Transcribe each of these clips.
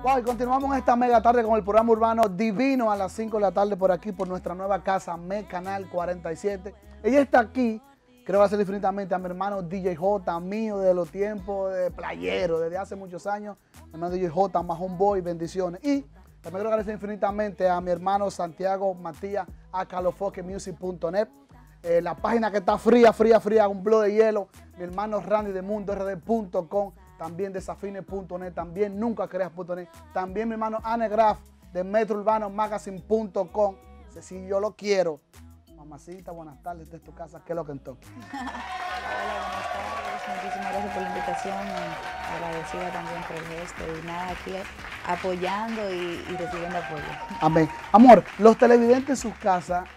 Wow, continuamos esta mega tarde con el programa urbano divino a las 5 de la tarde por aquí, por nuestra nueva casa, Me Canal 47. Ella está aquí, creo que hacer infinitamente a mi hermano DJ J, mío de los tiempos de playero, desde hace muchos años. Mi hermano DJ J, más boy, bendiciones. Y también quiero agradecer infinitamente a mi hermano Santiago Matías, a calofoquemusic.net. Eh, la página que está fría, fría, fría, un blog de hielo. Mi hermano Randy de Mundo RD.com también desafine.net, también nunca creas.net, también mi hermano Anegraf de Metro Urbano Magazine.com. Si yo lo quiero. Mamacita, buenas tardes, es tu casa, ¿qué es lo que toque? Hola, buenas tardes, muchísimas gracias por la invitación, agradecida también por el gesto y nada, aquí apoyando y, y recibiendo apoyo. Amén. Amor, los televidentes en sus casas,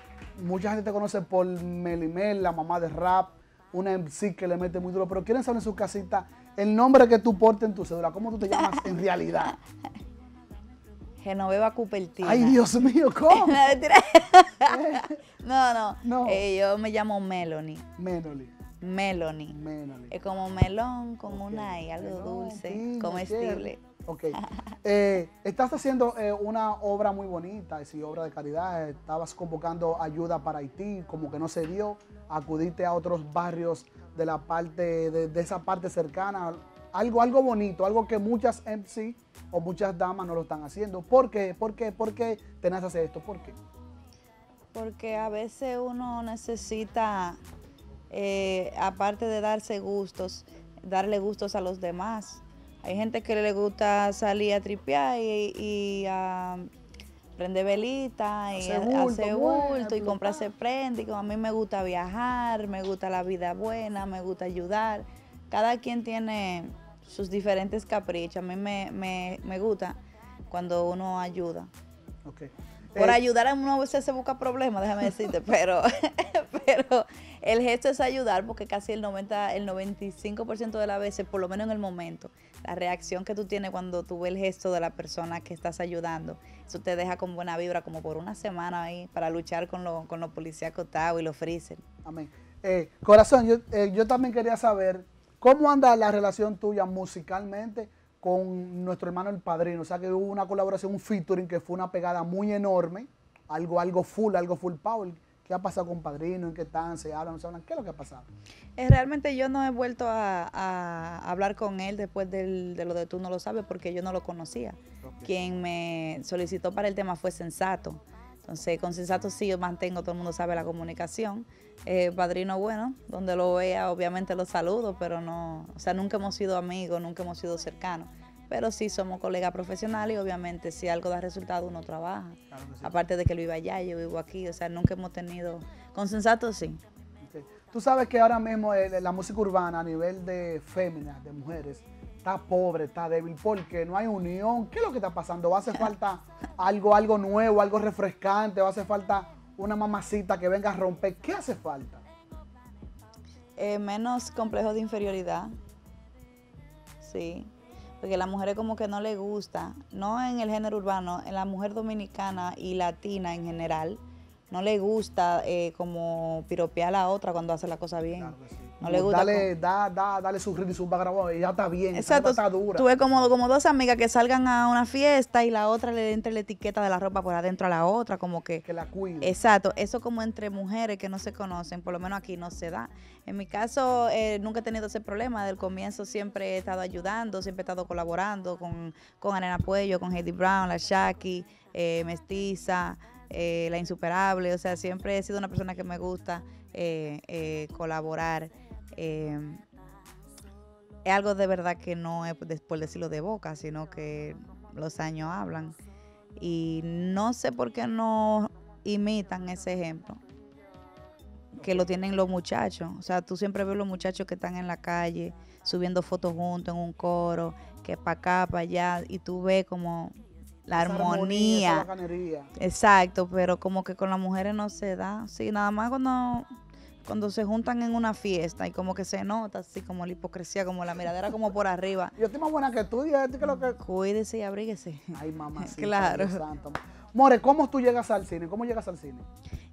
mucha gente te conoce por Melimel, la mamá de rap, una MC que le mete muy duro, pero quieren saber en su casita el nombre que tú portes en tu cédula, ¿cómo tú te llamas en realidad? Genoveva Cupertina. Ay, Dios mío, ¿cómo? no, no. no. Eh, yo me llamo Melanie. Melanie. Melanie. Melanie. Es como melón con una I, algo dulce, comestible. Ok. Eh, estás haciendo eh, una obra muy bonita, es obra de caridad. Estabas convocando ayuda para Haití, como que no se dio. Acudiste a otros barrios de la parte, de, esa parte cercana. Algo, algo bonito, algo que muchas MC o muchas damas no lo están haciendo. ¿Por qué? ¿Por qué? ¿Por qué tenés hacer esto? ¿Por qué? Porque a veces uno necesita, eh, aparte de darse gustos, darle gustos a los demás hay gente que le gusta salir a tripear y, a prender velita y hacer bulto, y comprarse. Y como a mí me gusta viajar, me gusta la vida buena, me gusta ayudar. Cada quien tiene sus diferentes caprichos. A mí me, gusta cuando uno ayuda. Por eh, ayudar a uno a veces se busca problemas, déjame decirte, pero, pero el gesto es ayudar porque casi el 90, el 95% de las veces, por lo menos en el momento, la reacción que tú tienes cuando tú ves el gesto de la persona que estás ayudando, eso te deja con buena vibra como por una semana ahí para luchar con, con los policías acotados y los freezer. Amén. Eh, corazón, yo, eh, yo también quería saber cómo anda la relación tuya musicalmente con nuestro hermano el padrino. O sea que hubo una colaboración, un featuring que fue una pegada muy enorme, algo, algo full, algo full power. ¿Qué ha pasado con Padrino? ¿En qué están? ¿Se hablan? ¿No se hablan? ¿Qué es lo que ha pasado? Eh, realmente yo no he vuelto a, hablar con él después de lo de Tú no lo sabes porque yo no lo conocía. Quien me solicitó para el tema fue Sensato. Entonces, con Sensato sí yo mantengo, todo el mundo sabe la comunicación. Eh, padrino, bueno, donde lo vea, obviamente lo saludo, pero no, o sea, nunca hemos sido amigos, nunca hemos sido cercanos. Pero sí somos colegas profesionales y obviamente si algo da resultado uno trabaja. Aparte de que él vive allá, yo vivo aquí, o sea, nunca hemos tenido... Con sensato sí. Tú sabes que ahora mismo la música urbana a nivel de féminas, de mujeres, está pobre, está débil, porque no hay unión. ¿Qué es lo que está pasando? ¿Va a hacer falta algo, algo nuevo, algo refrescante? ¿Va a hacer falta una mamacita que venga a romper? ¿Qué hace falta? Eh, menos complejo de inferioridad. Sí porque a la mujer como que no le gusta, no en el género urbano, en la mujer dominicana y latina en general, no le gusta eh, como piropear a la otra cuando hace la cosa bien. No le gusta. Dale, da, da, dale su ritmo y su background y ya está bien. Exacto. Está dura. Tú ves como, como dos amigas que salgan a una fiesta y la otra le entre la etiqueta de la ropa por adentro a la otra, como que. Que la cuide. Exacto. Eso como entre mujeres que no se conocen, por lo menos aquí no se da. En mi caso, eh, nunca he tenido ese problema. Del comienzo siempre he estado ayudando, siempre he estado colaborando con, con Arena Puello, con Heidi Brown, la Shaki, eh, Mestiza. Eh, la insuperable, o sea, siempre he sido una persona que me gusta colaborar. Eh, es algo de verdad que no es por decirlo de boca, sino que los años hablan. Y no sé por qué no imitan ese ejemplo que lo tienen los muchachos. O sea, tú siempre ves los muchachos que están en la calle subiendo fotos juntos en un coro, que para acá, para allá, y tú ves como la armonía. Exacto, pero como que con las mujeres no se da. Sí, nada más cuando cuando se juntan en una fiesta y como que se nota así como la hipocresía, como la miradera como por arriba. Yo estoy más buena que tú, y que lo que... Cuídese y abríguese. Ay, mamá. claro. More, ¿cómo tú llegas al cine? ¿Cómo llegas al cine?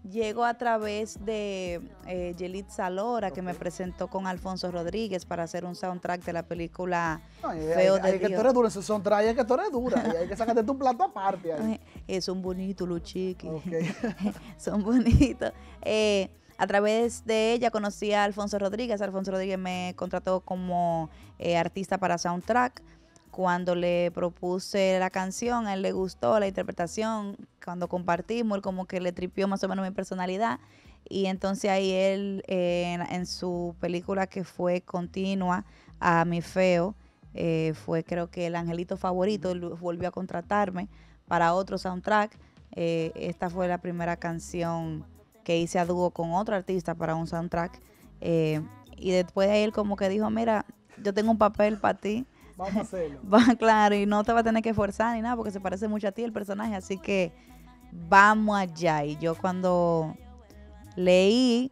Llego a través de eh, Yelit Salora, que me presentó con Alfonso Rodríguez para hacer un soundtrack de la película Feo de hay, que tú eres dura ese soundtrack, hay que tú eres dura, y hay que sacarte tu plato aparte ahí. Es un bonito, los chiquis. Son bonitos. Eh, a través de ella conocí a Alfonso Rodríguez. Alfonso Rodríguez me contrató como eh, artista para soundtrack cuando le propuse la canción, a él le gustó la interpretación, cuando compartimos, él como que le tripió más o menos mi personalidad. Y entonces ahí él, eh, en, su película que fue continua a Mi Feo, eh, fue creo que el angelito favorito, volvió a contratarme para otro soundtrack. Esta fue la primera canción que hice a dúo con otro artista para un soundtrack. y después de él como que dijo, mira, yo tengo un papel para ti Vamos a hacerlo. claro, y no te va a tener que esforzar ni nada porque se parece mucho a ti el personaje, así que vamos allá. Y yo cuando leí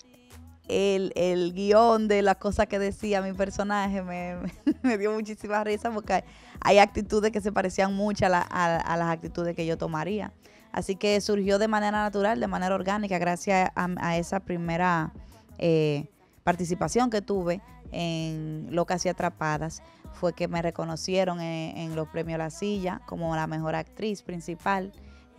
el, el guion de las cosas que decía mi personaje me, me, dio muchísima risa porque hay, actitudes que se parecían mucho a, las actitudes que yo tomaría. Así que surgió de manera natural, de manera orgánica, gracias a, esa primera eh, participación que tuve en Locas y Atrapadas fue que me reconocieron en, los premios La Silla como la mejor actriz principal.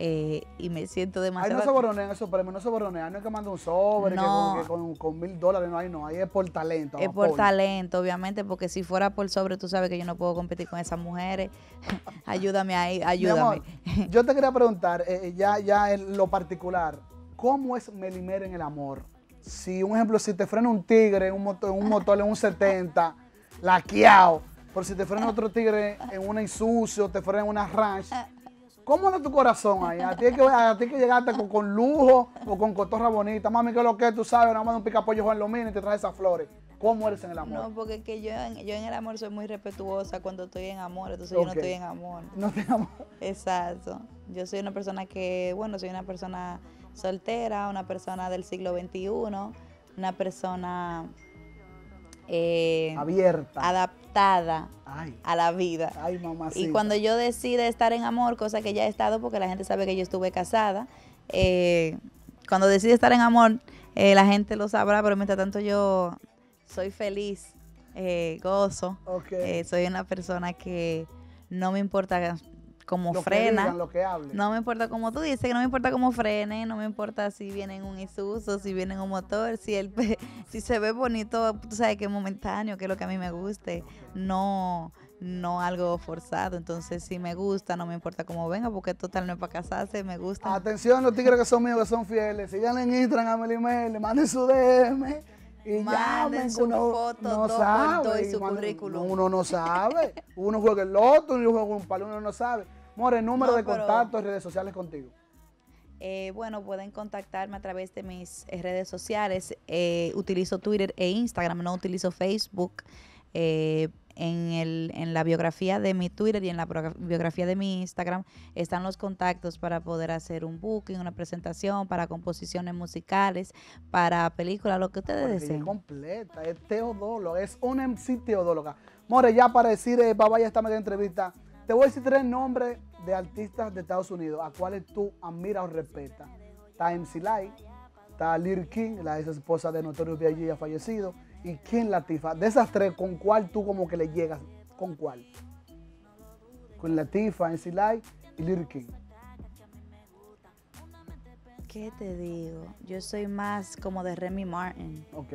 Eh, y me siento demasiado. Ahí no se boronean esos premios, no se boronean, no es que manda un sobre que con, mil dólares, no, hay no, ahí es por talento. Es por talento, obviamente, porque si fuera por sobre, tú sabes que yo no puedo competir con esas mujeres. ayúdame ahí, ayúdame. Yo te quería preguntar, eh, eh, ya, ya en lo particular, ¿cómo es Melimer en el amor? Si, un ejemplo, si te frena un tigre un motor, un motor en un 70, laqueado, por si te frena otro tigre en una Isuzu, te frena en una ranch. ¿Cómo anda tu corazón ahí? A ti que, a que llegarte con, lujo o con cotorra bonita. Mami, ¿qué es lo que tú sabes? Nada más un picapollo Juan Lomina y te trae esas flores. ¿Cómo eres en el amor? No, porque que yo, yo en el amor soy muy respetuosa cuando estoy en amor, entonces yo no estoy en amor. No estoy en amor. Exacto. Yo soy una persona que, bueno, soy una persona soltera, una persona del siglo XXI, una persona eh, abierta, adaptada a la vida. Ay, y cuando yo decide estar en amor, cosa que ya he estado porque la gente sabe que yo estuve casada, eh, cuando decide estar en amor, eh, la gente lo sabrá, pero mientras tanto yo soy feliz, gozo, soy una persona que no me importa como frena. No me importa como tú dices, que no me importa cómo frene, no me importa si viene en un Isuzu, si viene en un motor, si el si se ve bonito, tú sabes que es momentáneo, que es lo que a mí me guste, no no algo forzado, entonces si me gusta, no me importa cómo venga, porque total no es para casarse, me gusta. Atención los tigres que son míos, que son fieles, síganle en Instagram a Mel, manden su DM. Y Manden su foto, no sabe, y su currículum. Uno no sabe. Uno juega el loto, uno juega un palo, uno no sabe. More, número de contacto y redes sociales contigo. Eh, bueno, pueden contactarme a través de mis eh, redes sociales. Eh, utilizo Twitter e Instagram, no utilizo Facebook. En, el, en la biografía de mi Twitter y en la biografía de mi Instagram están los contactos para poder hacer un booking, una presentación, para composiciones musicales, para películas, lo que ustedes deseen. Es completa, es teodóloga, es una MC teodóloga. More, ya para decir, eh, vaya esta media entrevista, te voy a decir tres nombres de artistas de Estados Unidos a cuales tú admiras o respetas. Está MC Light, está Lil King, la ex esposa de Notorious B.I.G. ha fallecido, y King Latifa. De esas tres, ¿con cuál tú como que le llegas? ¿Con cuál? Con Latifa, MC Light y Lil King. ¿Qué te digo? Yo soy más como de Remy Martin. Ok.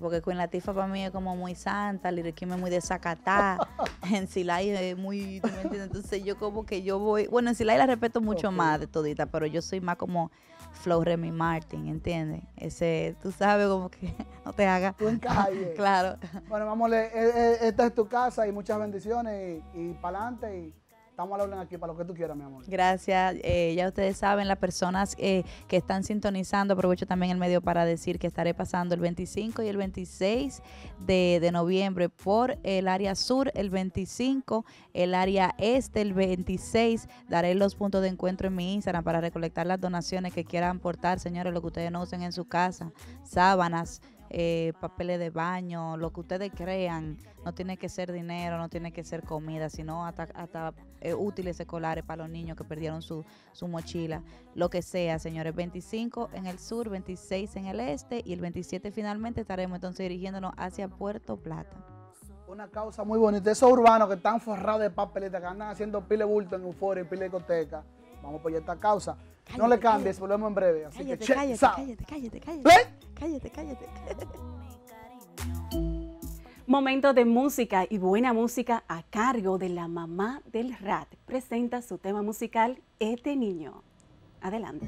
Porque Queen Latifah para mí es como muy santa, Lil Kim es muy desacatá, en Silay es muy, ¿tú me entiendes? Entonces yo como que yo voy, bueno, en Silay la respeto mucho más de todita, pero yo soy más como Flow Remy Martin, ¿entiendes? Ese, tú sabes como que no te hagas. Tú encajas claro. Bueno, vamos, eh, eh, esta es tu casa y muchas bendiciones y, y para adelante y Estamos al orden aquí para lo que tú quieras, mi amor. Gracias. Eh, ya ustedes saben, las personas eh, que están sintonizando, aprovecho también el medio para decir que estaré pasando el 25 y el 26 de, noviembre por el área sur, el 25, el área este, el 26. Daré los puntos de encuentro en mi Instagram para recolectar las donaciones que quieran aportar, señores, lo que ustedes no usen en su casa, sábanas eh, papeles de baño, lo que ustedes crean. No tiene que ser dinero, no tiene que ser comida, sino hasta, hasta eh, útiles escolares para los niños que perdieron su, su mochila. Lo que sea, señores. 25 en el sur, 26 en el este y el 27 finalmente estaremos entonces dirigiéndonos hacia Puerto Plata. Una causa muy bonita. Esos urbanos que están forrados de papeletas, que andan haciendo pile bulto en euforia y pile discoteca. Vamos por esta causa. no le cambies, volvemos en breve. Así Cállate, que cállate, cállate, cállate, cállate. Play. Cállate, cállate. Momento de música y buena música a cargo de la mamá del rat. Presenta su tema musical Este Niño. Adelante.